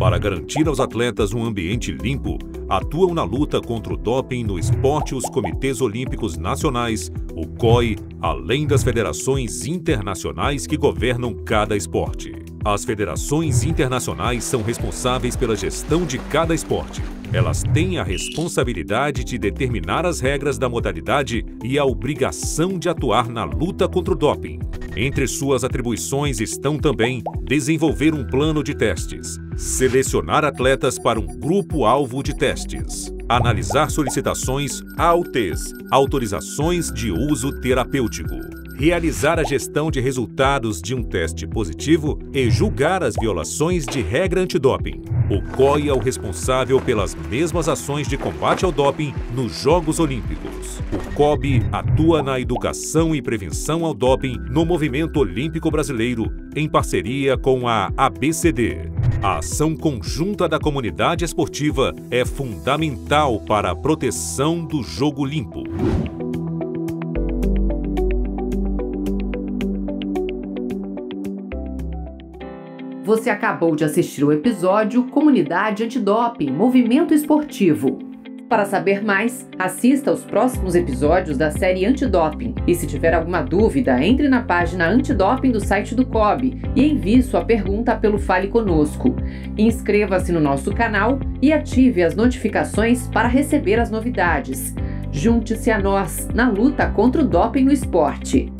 Para garantir aos atletas um ambiente limpo, atuam na luta contra o doping no esporte os comitês olímpicos nacionais, o COI, além das federações internacionais que governam cada esporte. As federações internacionais são responsáveis pela gestão de cada esporte. Elas têm a responsabilidade de determinar as regras da modalidade e a obrigação de atuar na luta contra o doping. Entre suas atribuições estão também desenvolver um plano de testes, selecionar atletas para um grupo-alvo de testes, analisar solicitações AUTs, autorizações de uso terapêutico, realizar a gestão de resultados de um teste positivo e julgar as violações de regra antidoping. O COI é o responsável pelas mesmas ações de combate ao doping nos Jogos Olímpicos. O COB atua na educação e prevenção ao doping no movimento olímpico brasileiro, em parceria com a ABCD. A ação conjunta da comunidade esportiva é fundamental para a proteção do jogo limpo. Você acabou de assistir o episódio Comunidade Antidoping Movimento Esportivo. Para saber mais, assista aos próximos episódios da série Antidoping. E se tiver alguma dúvida, entre na página Antidoping do site do COB e envie sua pergunta pelo Fale Conosco. Inscreva-se no nosso canal e ative as notificações para receber as novidades. Junte-se a nós na luta contra o doping no esporte.